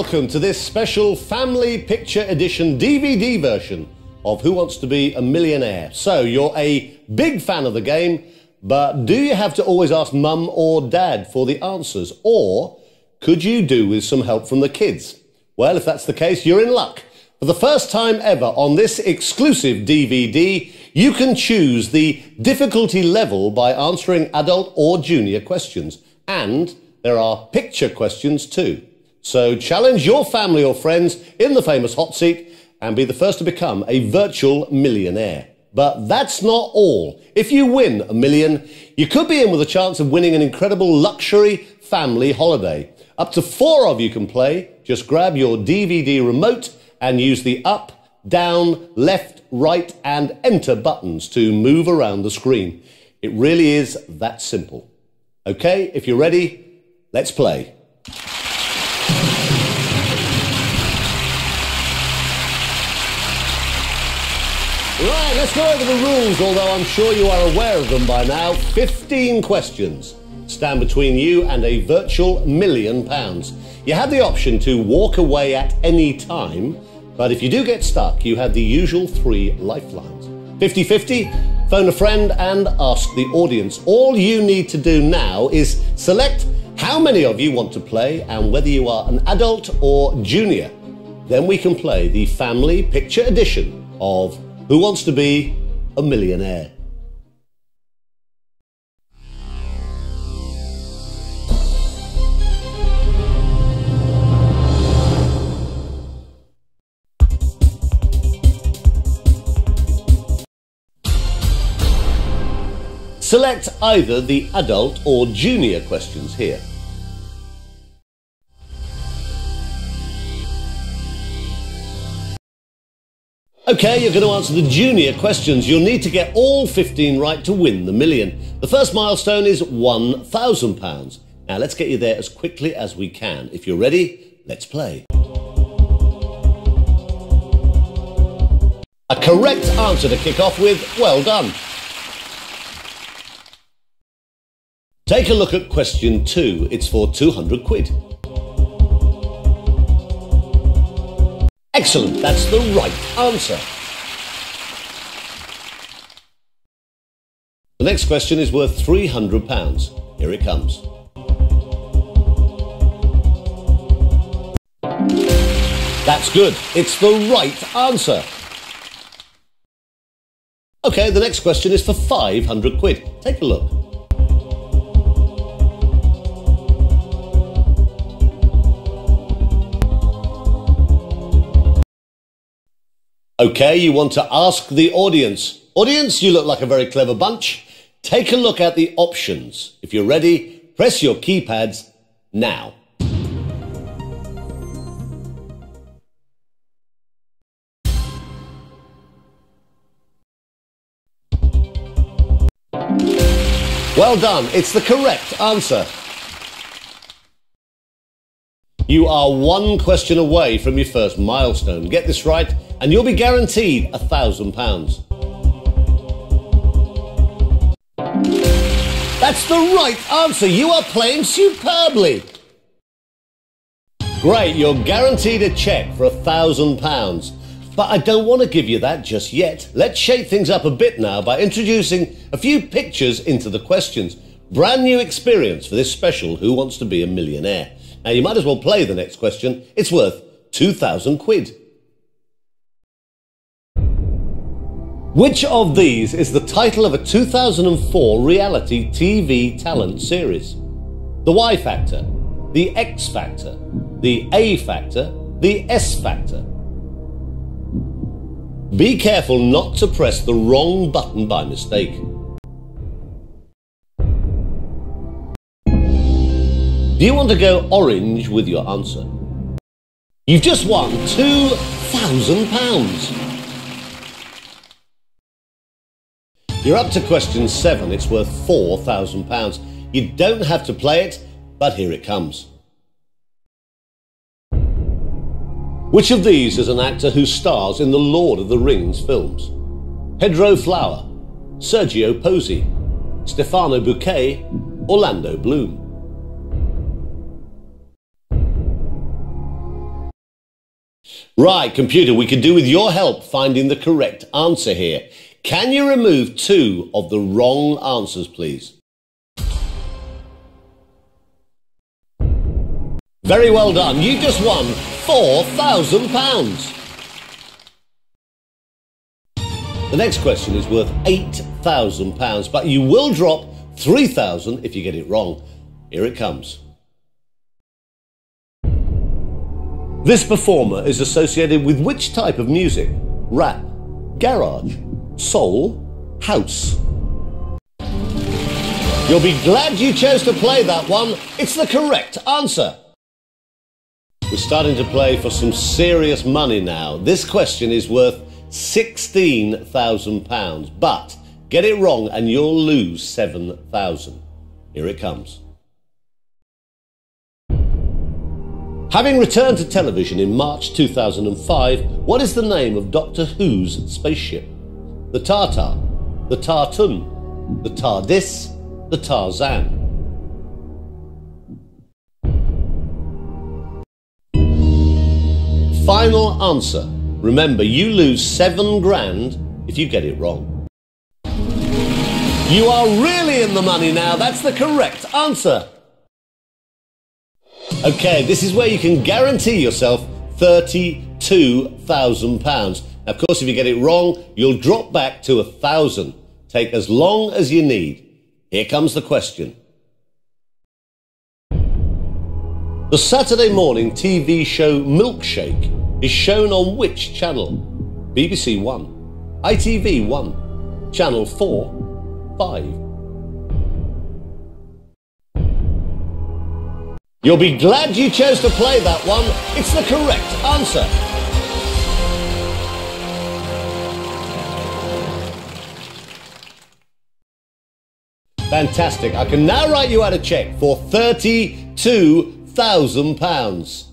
welcome to this special Family Picture Edition DVD version of Who Wants to Be a Millionaire. So, you're a big fan of the game, but do you have to always ask mum or dad for the answers? Or could you do with some help from the kids? Well, if that's the case, you're in luck. For the first time ever on this exclusive DVD, you can choose the difficulty level by answering adult or junior questions. And there are picture questions too. So challenge your family or friends in the famous hot seat and be the first to become a virtual millionaire. But that's not all. If you win a million, you could be in with a chance of winning an incredible luxury family holiday. Up to four of you can play. Just grab your DVD remote and use the up, down, left, right, and enter buttons to move around the screen. It really is that simple. Okay, if you're ready, let's play. Right, let's go over the rules, although I'm sure you are aware of them by now. 15 questions stand between you and a virtual million pounds. You have the option to walk away at any time, but if you do get stuck, you have the usual three lifelines. 50 50, phone a friend and ask the audience. All you need to do now is select how many of you want to play and whether you are an adult or junior. Then we can play the family picture edition of who Wants to Be a Millionaire? Select either the adult or junior questions here. Okay, you're going to answer the junior questions. You'll need to get all 15 right to win the million. The first milestone is £1,000. Now, let's get you there as quickly as we can. If you're ready, let's play. A correct answer to kick off with, well done. Take a look at question two. It's for 200 quid. Excellent, that's the right answer. The next question is worth £300. Here it comes. That's good. It's the right answer. Okay, the next question is for 500 quid. Take a look. Okay, you want to ask the audience. Audience, you look like a very clever bunch. Take a look at the options. If you're ready, press your keypads now. Well done, it's the correct answer. You are one question away from your first milestone. Get this right, and you'll be guaranteed a thousand pounds. That's the right answer. You are playing superbly. Great, you're guaranteed a cheque for a thousand pounds. But I don't want to give you that just yet. Let's shake things up a bit now by introducing a few pictures into the questions. Brand new experience for this special Who Wants to Be a Millionaire. Now, you might as well play the next question. It's worth 2,000 quid. Which of these is the title of a 2004 reality TV talent series? The Y Factor, the X Factor, the A Factor, the S Factor. Be careful not to press the wrong button by mistake. Do you want to go orange with your answer? You've just won £2,000. You're up to question seven. It's worth £4,000. You don't have to play it, but here it comes. Which of these is an actor who stars in the Lord of the Rings films? Pedro Flower, Sergio Pozzi, Stefano Bouquet, Orlando Bloom. Right, computer, we could do with your help finding the correct answer here. Can you remove two of the wrong answers, please? Very well done. You just won £4,000. The next question is worth £8,000, but you will drop 3000 if you get it wrong. Here it comes. This performer is associated with which type of music? Rap, garage, soul, house. You'll be glad you chose to play that one. It's the correct answer. We're starting to play for some serious money now. This question is worth £16,000, but get it wrong and you'll lose 7,000. Here it comes. Having returned to television in March 2005, what is the name of Doctor Who's spaceship? The Tartar, the Tartun, the TARDIS, the Tarzan. Final answer. Remember, you lose seven grand if you get it wrong. You are really in the money now. That's the correct answer. Okay, this is where you can guarantee yourself £32,000. Of course, if you get it wrong, you'll drop back to a thousand. Take as long as you need. Here comes the question. The Saturday morning TV show Milkshake is shown on which channel? BBC One, ITV One, Channel 4, 5. You'll be glad you chose to play that one. It's the correct answer. Fantastic. I can now write you out a cheque for £32,000.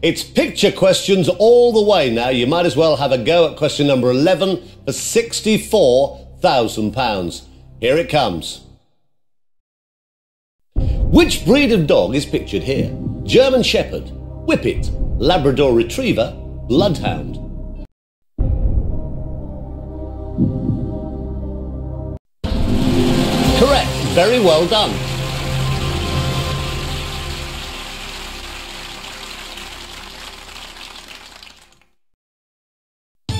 It's picture questions all the way now. You might as well have a go at question number 11 for £64,000. Here it comes. Which breed of dog is pictured here? German Shepherd, Whippet, Labrador Retriever, Bloodhound. Correct. Very well done.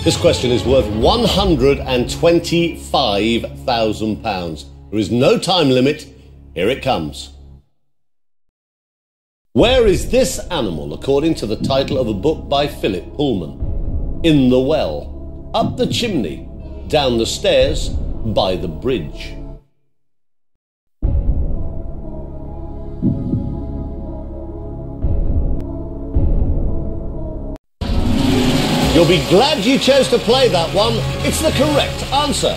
This question is worth £125,000. There is no time limit. Here it comes. Where is this animal according to the title of a book by Philip Pullman? In the well, up the chimney, down the stairs, by the bridge. You'll be glad you chose to play that one. It's the correct answer.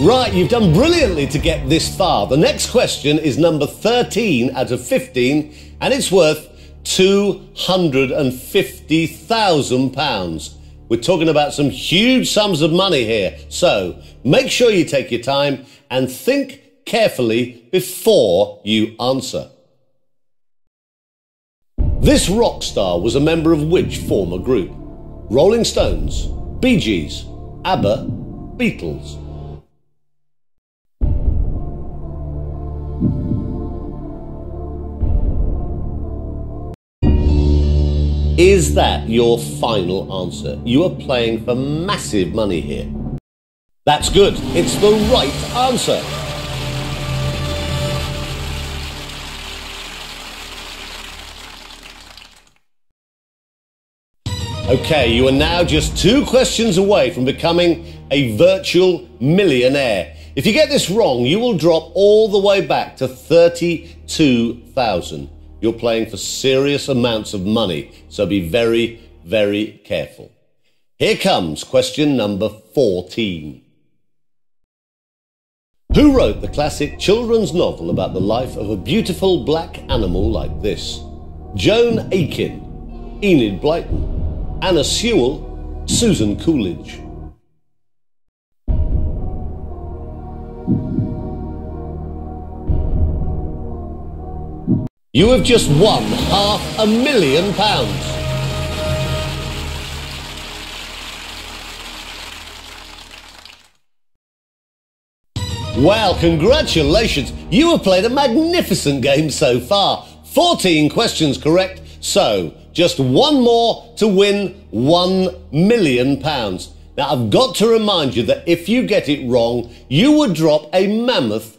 Right, you've done brilliantly to get this far. The next question is number 13 out of 15, and it's worth £250,000. We're talking about some huge sums of money here. So make sure you take your time and think carefully before you answer. This rock star was a member of which former group? Rolling Stones, Bee Gees, ABBA, Beatles. Is that your final answer? You are playing for massive money here. That's good. It's the right answer. Okay, you are now just two questions away from becoming a virtual millionaire. If you get this wrong, you will drop all the way back to 32,000. You're playing for serious amounts of money, so be very, very careful. Here comes question number 14. Who wrote the classic children's novel about the life of a beautiful black animal like this? Joan Aiken, Enid Blyton, Anna Sewell, Susan Coolidge. You have just won half a million pounds. Well, congratulations. You have played a magnificent game so far. 14 questions correct, so just one more to win one million pounds. Now, I've got to remind you that if you get it wrong, you would drop a mammoth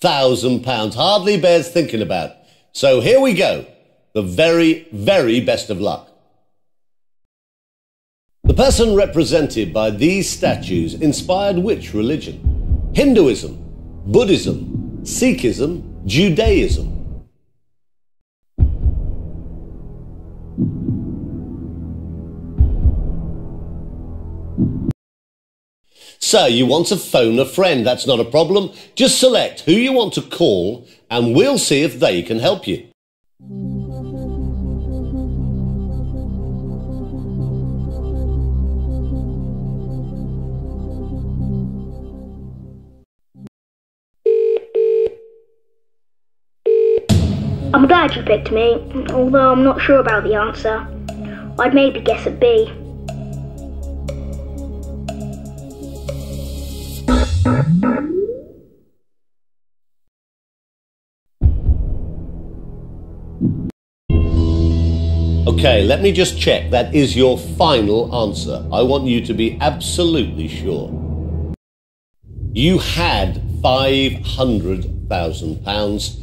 £468,000. Hardly bears thinking about. So here we go. The very, very best of luck. The person represented by these statues inspired which religion? Hinduism, Buddhism, Sikhism, Judaism. So you want to phone a friend, that's not a problem. Just select who you want to call and we'll see if they can help you. I'm glad you picked me, although I'm not sure about the answer. I'd maybe guess a B. Okay, let me just check. That is your final answer. I want you to be absolutely sure. You had £500,000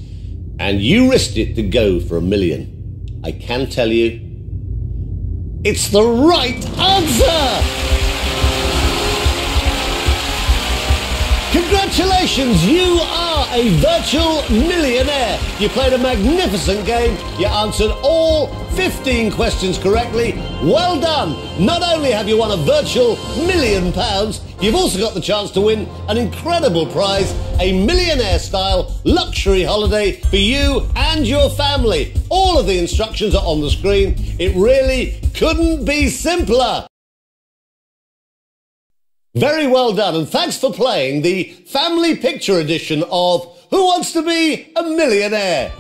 and you risked it to go for a million. I can tell you, it's the right answer! Congratulations, you are a virtual millionaire. You played a magnificent game. You answered all 15 questions correctly. Well done. Not only have you won a virtual million pounds, you've also got the chance to win an incredible prize, a millionaire style luxury holiday for you and your family. All of the instructions are on the screen. It really couldn't be simpler. Very well done, and thanks for playing the family picture edition of Who Wants to Be a Millionaire?